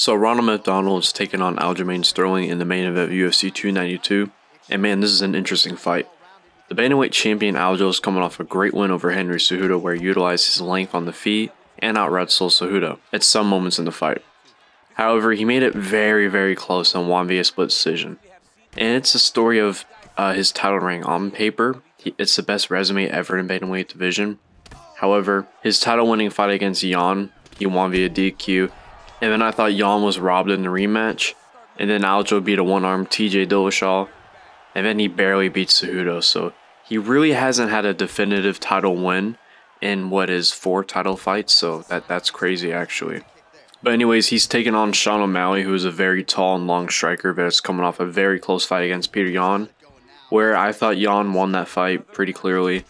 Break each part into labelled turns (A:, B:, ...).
A: So Ronald McDonald is taking on Aljamain Sterling in the main event of UFC 292, and man, this is an interesting fight. The bantamweight champion Aljo is coming off a great win over Henry Cejudo where he utilized his length on the feet and out-wrestled Cejudo at some moments in the fight. However, he made it very, very close and won via split decision. And it's a story of uh, his title reign on paper. He, it's the best resume ever in bantamweight division. However, his title-winning fight against Yan, he won via DQ, and then I thought Yan was robbed in the rematch. And then Aljo beat a one-armed TJ Dillashaw. And then he barely beat Cejudo. So he really hasn't had a definitive title win in what is four title fights. So that that's crazy actually. But anyways, he's taking on Sean O'Malley, who is a very tall and long striker, is coming off a very close fight against Peter Yan, where I thought Yan won that fight pretty clearly.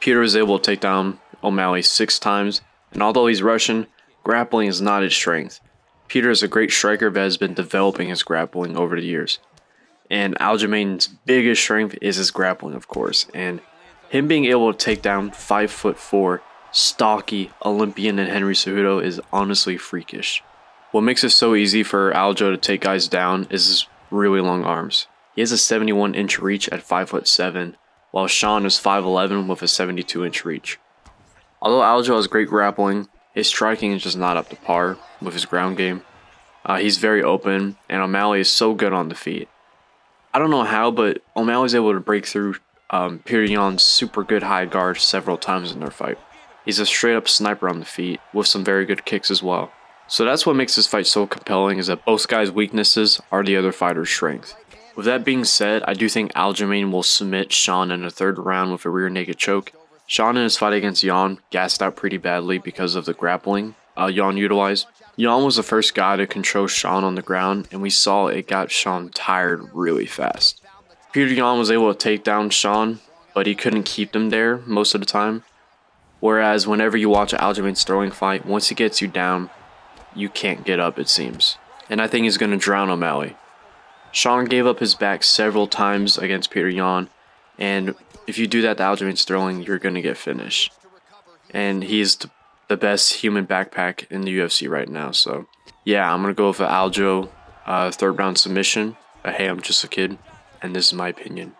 A: Peter was able to take down O'Malley six times, and although he's Russian, grappling is not his strength. Peter is a great striker but has been developing his grappling over the years. And Aljamain's biggest strength is his grappling, of course, and him being able to take down 5 foot 4 stocky Olympian and Henry Cejudo is honestly freakish. What makes it so easy for Aljo to take guys down is his really long arms. He has a 71 inch reach at 5 foot 7, while Sean is 5'11 with a 72 inch reach. Although Aljo has great grappling, his striking is just not up to par with his ground game. Uh, he's very open, and O'Malley is so good on the feet. I don't know how, but O'Malley's able to break through um, Yan's super good high guard several times in their fight. He's a straight up sniper on the feet with some very good kicks as well. So that's what makes this fight so compelling is that both guys' weaknesses are the other fighter's strength. With that being said, I do think Aljamain will submit Sean in the third round with a rear naked choke, Sean in his fight against Yan gassed out pretty badly because of the grappling uh, Yan utilized. Yan was the first guy to control Sean on the ground, and we saw it got Sean tired really fast. Peter Yan was able to take down Sean, but he couldn't keep them there most of the time. Whereas whenever you watch an Sterling fight, once he gets you down, you can't get up, it seems. And I think he's going to drown O'Malley. Sean gave up his back several times against Peter Yan, and if you do that to Aljamain Sterling, you're going to get finished. And he's the best human backpack in the UFC right now. So, yeah, I'm going to go with an Aljo uh, third round submission. But hey, I'm just a kid, and this is my opinion.